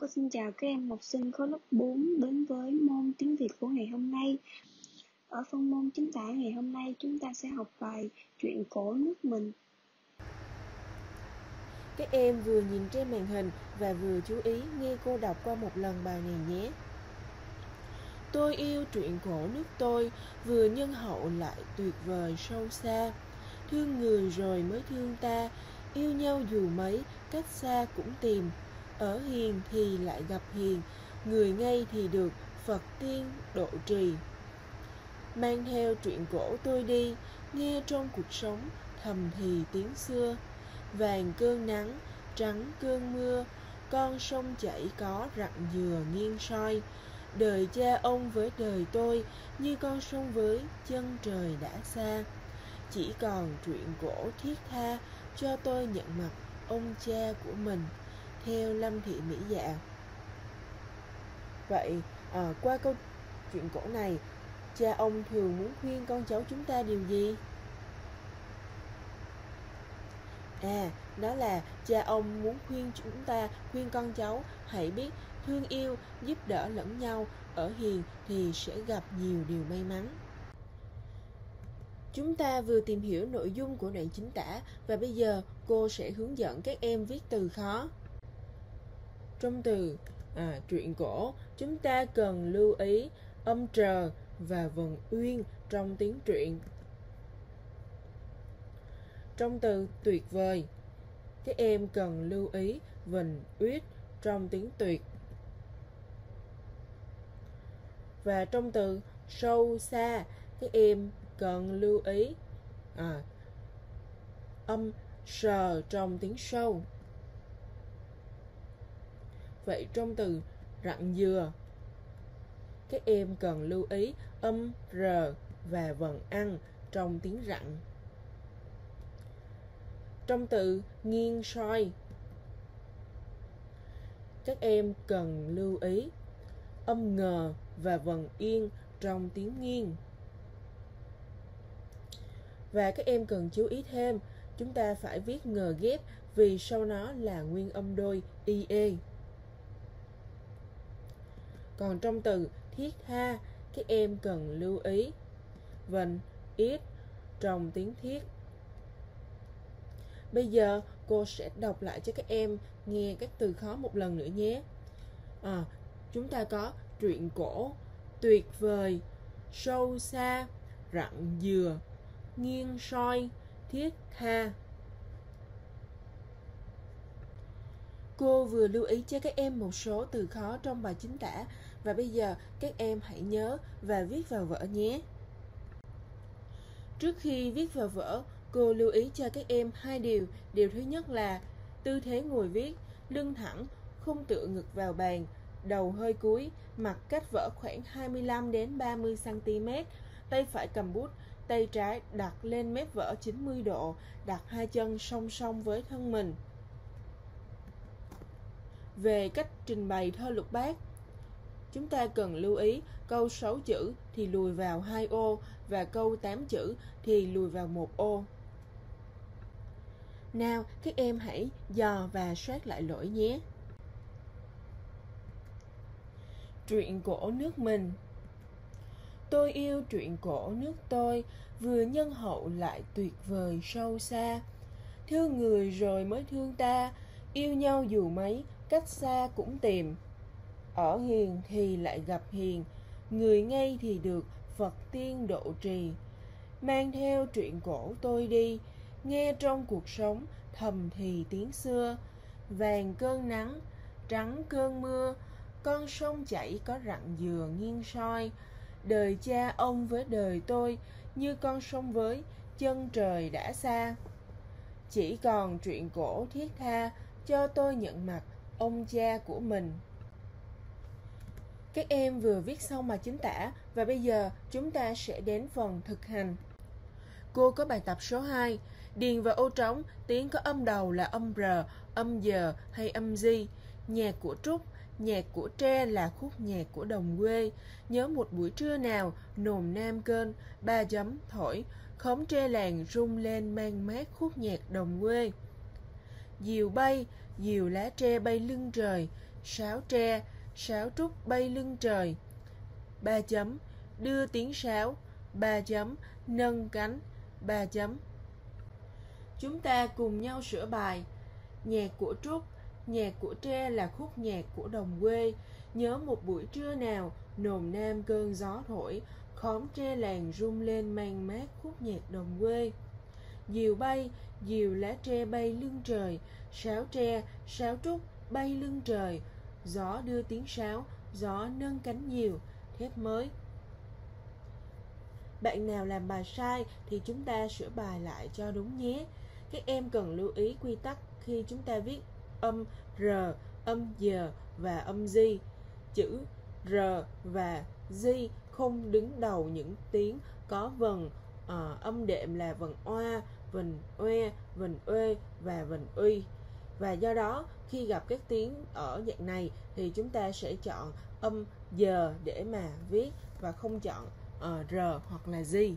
Cô xin chào các em học sinh khối lớp 4 đến với môn tiếng Việt của ngày hôm nay. Ở phân môn chính tả ngày hôm nay chúng ta sẽ học bài Chuyện cổ nước mình. Các em vừa nhìn trên màn hình và vừa chú ý nghe cô đọc qua một lần bài này nhé. Tôi yêu truyện cổ nước tôi, vừa nhân hậu lại tuyệt vời sâu xa. Thương người rồi mới thương ta, yêu nhau dù mấy, cách xa cũng tìm ở hiền thì lại gặp hiền, người ngay thì được, phật tiên độ trì. Mang theo chuyện cổ tôi đi, nghe trong cuộc sống thầm thì tiếng xưa. Vàng cơn nắng, trắng cơn mưa, con sông chảy có rặng dừa nghiêng soi. Đời cha ông với đời tôi, như con sông với chân trời đã xa. Chỉ còn chuyện cổ thiết tha cho tôi nhận mặt ông cha của mình theo Lâm Thị Mỹ Dạ. Vậy, à, qua câu chuyện cổ này, cha ông thường muốn khuyên con cháu chúng ta điều gì? À, đó là cha ông muốn khuyên chúng ta, khuyên con cháu hãy biết thương yêu, giúp đỡ lẫn nhau, ở hiền thì sẽ gặp nhiều điều may mắn. Chúng ta vừa tìm hiểu nội dung của đoạn chính tả và bây giờ cô sẽ hướng dẫn các em viết từ khó. Trong từ à, truyện cổ, chúng ta cần lưu ý âm trờ và vần uyên trong tiếng truyện. Trong từ tuyệt vời, các em cần lưu ý vần uyết trong tiếng tuyệt. Và trong từ sâu xa, các em cần lưu ý à, âm sờ trong tiếng sâu. Vậy trong từ rặng dừa, Các em cần lưu ý âm, R và vần ăn trong tiếng rặng. Trong từ nghiêng soi, Các em cần lưu ý âm ngờ và vần yên trong tiếng nghiêng. Và các em cần chú ý thêm, chúng ta phải viết ngờ ghép vì sau nó là nguyên âm đôi ie còn trong từ thiết tha, các em cần lưu ý vần ít trong tiếng thiết. Bây giờ cô sẽ đọc lại cho các em nghe các từ khó một lần nữa nhé. À, chúng ta có truyện cổ, tuyệt vời, sâu xa, rặng dừa, nghiêng soi, thiết tha. Cô vừa lưu ý cho các em một số từ khó trong bài chính tả và bây giờ các em hãy nhớ và viết vào vở nhé. Trước khi viết vào vở, cô lưu ý cho các em hai điều. Điều thứ nhất là tư thế ngồi viết, lưng thẳng, không tựa ngực vào bàn, đầu hơi cúi, mặt cách vở khoảng 25 đến 30 cm, tay phải cầm bút, tay trái đặt lên mép vở 90 độ, đặt hai chân song song với thân mình. Về cách trình bày thơ lục bát, chúng ta cần lưu ý câu 6 chữ thì lùi vào hai ô và câu 8 chữ thì lùi vào một ô. Nào, các em hãy dò và soát lại lỗi nhé. Truyện cổ nước mình Tôi yêu truyện cổ nước tôi, vừa nhân hậu lại tuyệt vời sâu xa. Thương người rồi mới thương ta, yêu nhau dù mấy, cách xa cũng tìm ở hiền thì lại gặp hiền, người ngay thì được phật tiên độ trì. Mang theo truyện cổ tôi đi, nghe trong cuộc sống thầm thì tiếng xưa. Vàng cơn nắng, trắng cơn mưa, con sông chảy có rặng dừa nghiêng soi. Đời cha ông với đời tôi như con sông với chân trời đã xa. Chỉ còn truyện cổ thiết tha cho tôi nhận mặt ông cha của mình các em vừa viết xong bài chính tả và bây giờ chúng ta sẽ đến phần thực hành. Cô có bài tập số 2. Điền vào ô trống tiếng có âm đầu là âm R, âm giờ hay âm di. Nhạc của Trúc, nhạc của Tre là khúc nhạc của đồng quê. Nhớ một buổi trưa nào, nồm nam cơn, ba chấm thổi, khóm tre làng rung lên mang mát khúc nhạc đồng quê. Diều bay, diều lá tre bay lưng trời, sáo tre, sáo trúc bay lưng trời. ba chấm, đưa tiếng sáo, ba chấm, nâng cánh, ba chấm. Chúng ta cùng nhau sửa bài. Nhạc của Trúc, nhạc của Tre là khúc nhạc của đồng quê. Nhớ một buổi trưa nào, nồm nam cơn gió thổi, khóm tre làng rung lên mang mát khúc nhạc đồng quê. Diều bay, diều lá tre bay lưng trời, sáo tre, sáo trúc bay lưng trời, gió đưa tiếng sáo, gió nâng cánh nhiều thép mới. Bạn nào làm bài sai thì chúng ta sửa bài lại cho đúng nhé. Các em cần lưu ý quy tắc khi chúng ta viết âm R, âm giờ và âm di. Chữ R và di không đứng đầu những tiếng có vần uh, âm đệm là vần oa, vần oe, vần uê và vần uy. Và do đó khi gặp các tiếng ở dạng này thì chúng ta sẽ chọn âm giờ để mà viết và không chọn uh, r hoặc là gì